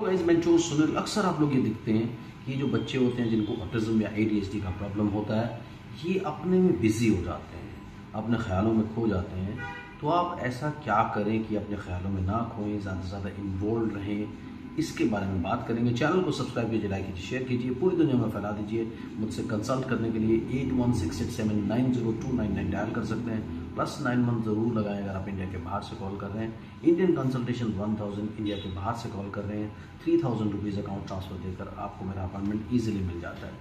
मैं जो सुनील अक्सर आप लोग ये देखते हैं कि जो बच्चे होते हैं जिनको ऑटिज्म या एडीएचडी का प्रॉब्लम होता है, ये अपने में बिज़ी हो जाते हैं, अपने ख्यालों में खो जाते हैं। तो आप ऐसा क्या करें कि अपने ख्यालों में ना खोएँ, ज़्यादा से ज़्यादा इन्वॉल्व रहें? इसके बारे में बात करेंगे। चैनल को सब्सक्राइब कीजिए, लाइक कीजिए, शेयर कीजिए, पूरी दुनिया में फैला दीजिए। मुझसे कंसल्ट करने के लिए eight one six eight seven nine zero two nine nine dial कर सकते हैं। प्लस नाइन मंथ ज़रूर लगाएँ अगर आप इंडिया के बाहर से कॉल कर रहे हैं। Indian consultation one thousand India के बाहर से कॉल कर रहे हैं। Three thousand rupees account transfer देकर आपको मेरा अपॉइंटमेंट ईजिली मिल जाता है।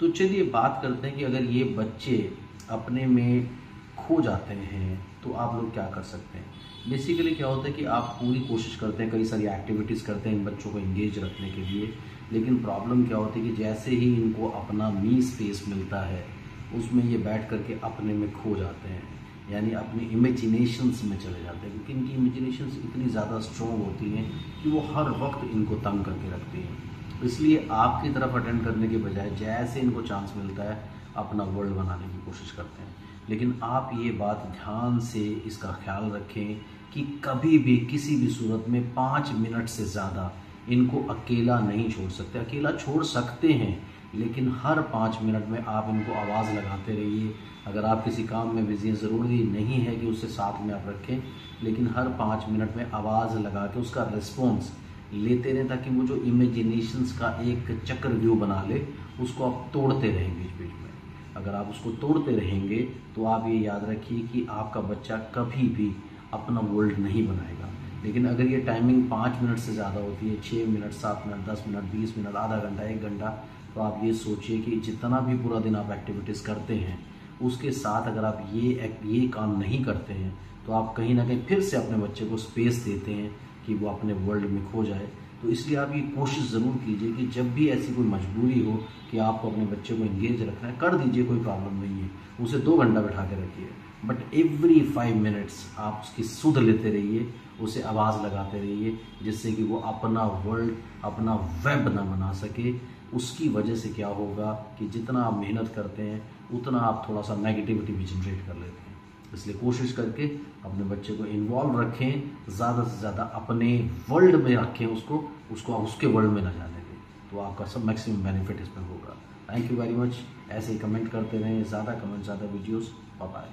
तो चलिए बात करते हैं कि अगर ये बच्चे अपने में खो जाते हैं तो आप लोग क्या कर सकते हैं? बेसिकली क्या होता है कि आप पूरी कोशिश करते हैं, कई सारी एक्टिविटीज़ करते हैं इन बच्चों को इंगेज रखने के लिए। लेकिन प्रॉब्लम क्या होती है कि जैसे ही इनको अपना मी स्पेस मिलता है, उसमें ये बैठ करके अपने में खो जाते हैं। यानी अपनी इमेजिनेशंस में चले जाते हैं, क्योंकि इनकी इमेजिनेशंस इतनी ज़्यादा स्ट्रॉन्ग होती हैं कि वो हर वक्त इनको तंग करके रखती हैं। इसलिए आपकी तरफ़ अटेंड करने के बजाय जैसे इनको चांस मिलता है, अपना वर्ल्ड बनाने की कोशिश करते हैं। लेकिन आप ये बात ध्यान से इसका ख्याल रखें कि कभी भी, किसी भी सूरत में पाँच मिनट से ज़्यादा इनको अकेला नहीं छोड़ सकते। अकेला छोड़ सकते हैं लेकिन हर पाँच मिनट में आप इनको आवाज़ लगाते रहिए। अगर आप किसी काम में बिज़ी हैं, ज़रूरी नहीं है कि उसे साथ में आप रखें, लेकिन हर पाँच मिनट में आवाज़ लगा के उसका रिस्पॉन्स लेते रहें ताकि वो जो इमेजिनेशंस का एक चक्र व्यू बना ले, उसको आप तोड़ते रहें बीच बीच में। अगर आप उसको तोड़ते रहेंगे तो आप ये याद रखिए कि आपका बच्चा कभी भी अपना वर्ल्ड नहीं बनाएगा। लेकिन अगर ये टाइमिंग पाँच मिनट से ज़्यादा होती है छः मिनट, सात मिनट, दस मिनट, बीस मिनट, आधा घंटा, एक घंटा तो आप ये सोचिए कि जितना भी पूरा दिन आप एक्टिविटीज़ करते हैं, उसके साथ अगर आप ये ये काम नहीं करते हैं तो आप कहीं ना कहीं फिर से अपने बच्चे को स्पेस देते हैं कि वो अपने वर्ल्ड में खो जाए। तो इसलिए आप ये कोशिश ज़रूर कीजिए कि जब भी ऐसी कोई मजबूरी हो कि आपको अपने बच्चे को इंगेज रखना है, कर दीजिए, कोई प्रॉब्लम नहीं है। उसे दो घंटा बैठा के रखिए। बट एवरी फाइव मिनट्स आप उसकी सुध लेते रहिए, उसे आवाज़ लगाते रहिए, जिससे कि वो अपना वर्ल्ड अपना वेब ना बना सके। उसकी वजह से क्या होगा कि जितना आप मेहनत करते हैं, उतना आप थोड़ा सा नेगेटिविटी भी जनरेट कर लेते हैं। इसलिए कोशिश करके अपने बच्चे को इन्वॉल्व रखें, ज़्यादा से ज़्यादा अपने वर्ल्ड में रखें उसको उसको आप उसके वर्ल्ड में ना जाने दें। तो आपका सब मैक्सिमम बेनिफिट इसमें होगा। थैंक यू वेरी मच ऐसे ही कमेंट करते रहें, ज़्यादा कमेंट ज़्यादा वीडियोज़ बाय